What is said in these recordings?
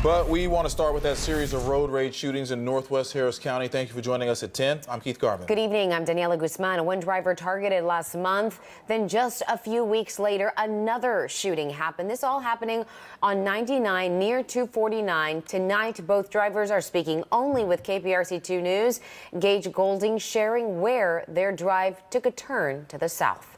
But we want to start with that series of road rage shootings in northwest Harris County. Thank you for joining us at 10. I'm Keith Garvin. Good evening. I'm Daniela Guzman. One driver targeted last month. Then just a few weeks later, another shooting happened. This all happening on 99 near 249. Tonight, both drivers are speaking only with KPRC2 News. Gage Goulding sharing where their drive took a turn to the south.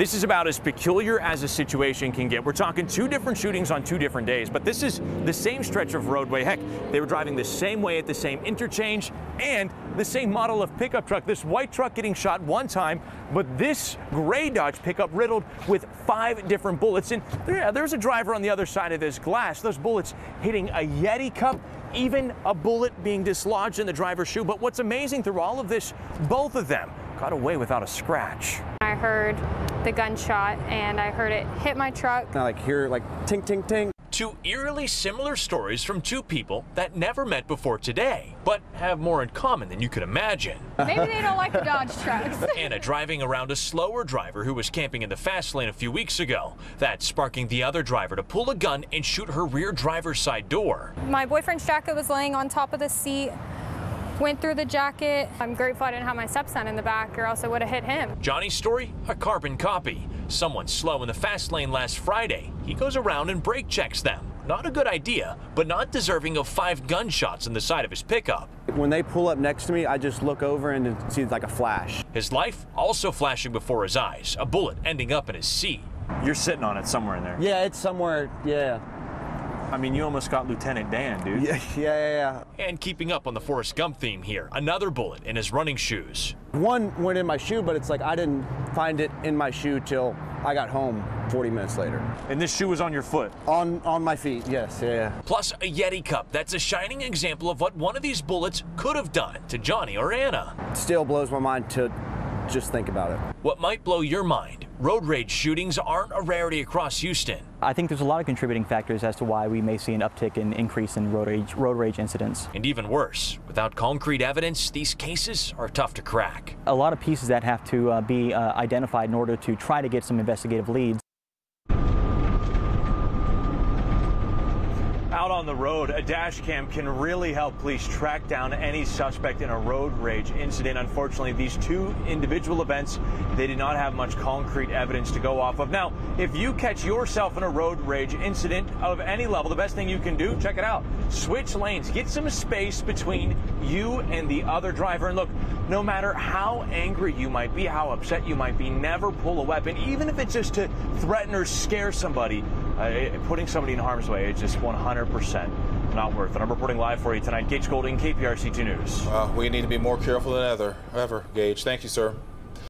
This is about as peculiar as a situation can get. We're talking two different shootings on two different days, but this is the same stretch of roadway. Heck, they were driving the same way at the same interchange and the same model of pickup truck. This white truck getting shot one time, but this gray Dodge pickup riddled with five different bullets. And yeah, there's a driver on the other side of this glass. Those bullets hitting a Yeti cup, even a bullet being dislodged in the driver's shoe. But what's amazing through all of this, both of them got away without a scratch. I heard the gunshot and I heard it hit my truck. I like hear like ting ting ting. Two eerily similar stories from two people that never met before today, but have more in common than you could imagine. Maybe they don't like the Dodge trucks. Anna driving around a slower driver who was camping in the fast lane a few weeks ago. That sparking the other driver to pull a gun and shoot her rear driver's side door. My boyfriend's jacket was laying on top of the seat went through the jacket. I'm grateful I didn't have my stepson in the back or else I would have hit him. Johnny's story, a carbon copy. Someone slow in the fast lane last Friday. He goes around and brake checks them. Not a good idea, but not deserving of five gunshots in the side of his pickup. When they pull up next to me, I just look over and see like a flash. His life also flashing before his eyes, a bullet ending up in his seat. You're sitting on it somewhere in there. Yeah, it's somewhere, yeah. I mean, you almost got Lieutenant Dan, dude. Yeah, yeah, yeah. And keeping up on the Forrest Gump theme here, another bullet in his running shoes. One went in my shoe, but it's like I didn't find it in my shoe till I got home 40 minutes later. And this shoe was on your foot? On on my feet, yes, yeah. Plus a Yeti cup. That's a shining example of what one of these bullets could have done to Johnny or Anna. Still blows my mind to just think about it. What might blow your mind? Road rage shootings aren't a rarity across Houston. I think there's a lot of contributing factors as to why we may see an uptick in increase in road rage, road rage incidents. And even worse, without concrete evidence, these cases are tough to crack. A lot of pieces that have to uh, be uh, identified in order to try to get some investigative leads. Out on the road, a dash cam can really help police track down any suspect in a road rage incident. Unfortunately, these two individual events, they did not have much concrete evidence to go off of. Now, if you catch yourself in a road rage incident of any level, the best thing you can do, check it out. Switch lanes, get some space between you and the other driver. And look, no matter how angry you might be, how upset you might be, never pull a weapon, even if it's just to threaten or scare somebody. Uh, putting somebody in harm's way is just 100% not worth it. I'm reporting live for you tonight. Gage Goulding, KPRC 2 News. We need to be more careful than ever, ever, Gage. Thank you, sir.